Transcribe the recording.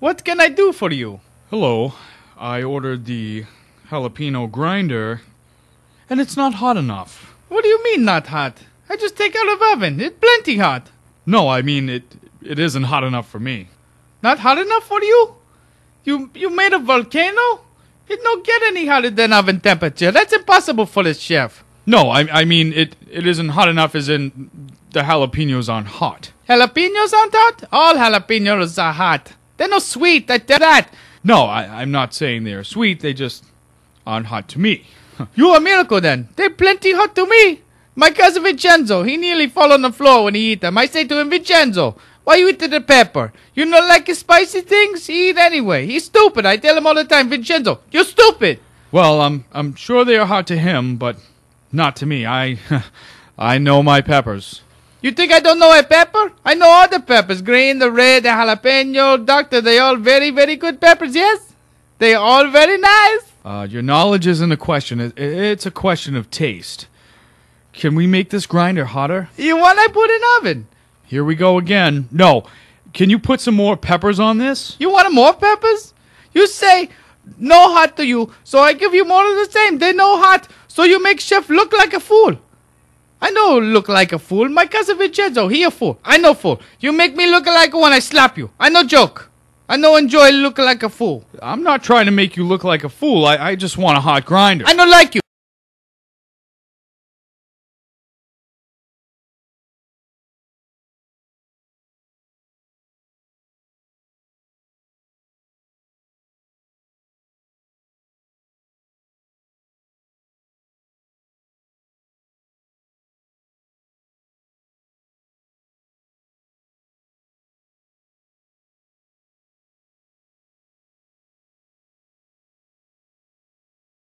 What can I do for you? Hello. I ordered the jalapeno grinder, and it's not hot enough. What do you mean not hot? I just take out of oven. It's plenty hot. No, I mean it. It isn't hot enough for me. Not hot enough for you? You you made a volcano? It don't get any hotter than oven temperature. That's impossible for the chef. No, I I mean it. It isn't hot enough, as in the jalapenos aren't hot. Jalapenos aren't hot? All jalapenos are hot. They're no sweet, I tell that. No, I, I'm not saying they're sweet. They just aren't hot to me. You a miracle then. They're plenty hot to me. My cousin Vincenzo, he nearly fall on the floor when he eat them. I say to him, Vincenzo, why you eat the pepper? You not like spicy things? He eat anyway. He's stupid. I tell him all the time, Vincenzo, you're stupid. Well, I'm I'm sure they are hot to him, but not to me. I I know my peppers. You think I don't know a pepper? I know all the peppers. Green, the red, the jalapeno, doctor. They all very, very good peppers, yes? They all very nice. Uh, your knowledge isn't a question. It's a question of taste. Can we make this grinder hotter? You want I put in oven? Here we go again. No. Can you put some more peppers on this? You want more peppers? You say no hot to you, so I give you more of the same. They no hot, so you make chef look like a fool. I know look like a fool. My cousin Vincenzo, he a fool. I know fool. You make me look like one, I slap you. I know joke. I know enjoy look like a fool. I'm not trying to make you look like a fool. I, I just want a hot grinder. I don't like you.